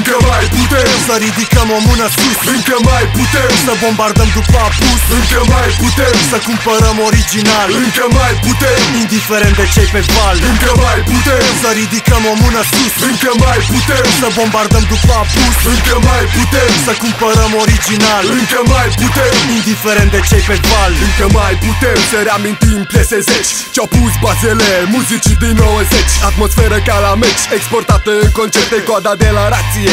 Încă mai putem Să ridicăm o mână sus. Încă mai putem Să bombardăm după apus Încă mai putem Să cumpărăm original. Încă mai putem Indiferent de cei pe val. Încă mai putem Să ridicăm o mână sus. Încă mai putem Să bombardăm după apus Încă mai putem Să cumpărăm original. Încă mai putem Indiferent de cei pe val. Încă mai putem să reamintim piese zeci. Ce-au pus bazele muzicii din 90 Atmosferă ca la meci Exportată în concerte coada de la rație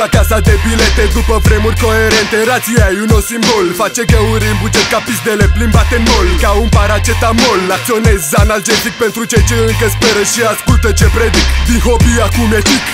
La casa de bilete după vremuri coerente Rația e un nou simbol. Face găuri în buget ca pizdele plimbate în mall Ca un paracetamol Acționez analgezic pentru cei ce încă speră Și ascultă ce predic. Din hobby acum etic.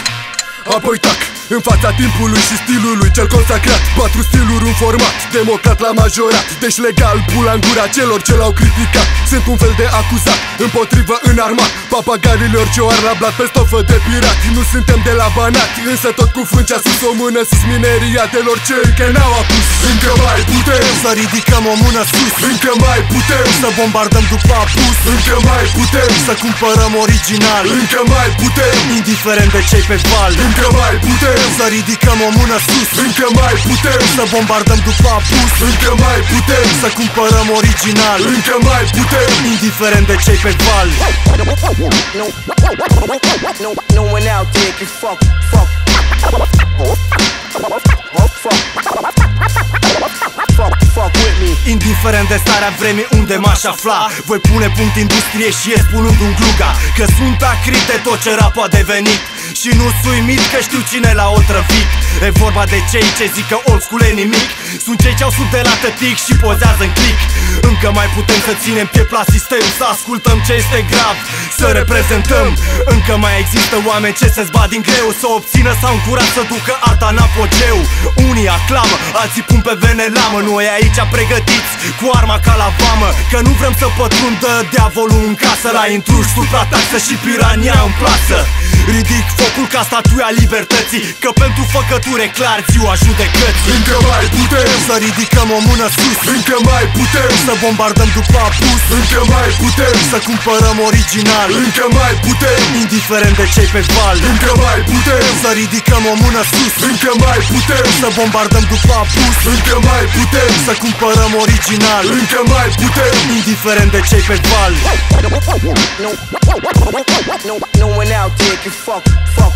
Apoi tac în fața timpului și stilului cel consacrat. Patru stiluri un format, democrat la majorat. Deci legal, pula în gura celor ce l-au criticat. Sunt un fel de acuzat, împotrivă în armat Papagalilor ce o ar la blat pe stofă de pirat. Nu suntem de la banat, însă tot cu frâncea sus O mână sus mineriatelor ce încă n-au apus. Încă mai putem Să ridicăm o mână sus. Încă mai putem Să bombardăm după apus. Încă mai putem Să cumpărăm original. Încă mai putem Indiferent de cei pe val. Încă mai putem Să ridicăm o mână sus. Încă mai putem Să bombardăm după apus. Încă mai putem Să cumpărăm original. Încă mai putem Indiferent de cei pe val. No, no, no one out there can fuck, fuck, fuck, fuck with me. Indiferent de starea vremii unde m-aș afla Voi pune punct industrie și e spunând un gluga. Că sunt acrit de tot ce rap a devenit Și nu sui mit că știu cine l-a otrăvit. E vorba de cei ce zic că old school e nimic. Sunt cei ce au sub de la tătic și pozează în click. Încă mai putem să ținem piept la sistem Să ascultăm ce este grav Să reprezentăm. Încă mai există oameni ce se zbat din greu Să obțină sau în curaj să ducă arta în apogeu. Unii aclamă, alții pun pe vene lamă Noi aici pregătiți cu arma ca la vamă Că nu vrem să pătrundă diavolul în casă. La intruși, suprataxă și pirania în plasă. Ridic focul ca statuia libertății Că pentru făcături e clar ziua judecății. Încă mai putem. Să ridicăm o mână sus. Încă mai putem. Să bombardăm după apus Încă mai putem. Să cumpărăm original. Încă mai putem. Indiferent de cei pe val. Încă mai putem. Să ridicăm o mână sus. Încă mai putem. Să bombardăm după apus Încă mai putem. Să cumpărăm original. Încă mai putem. Indiferent de cei pe val. No, no, no one out there can fuck, fuck,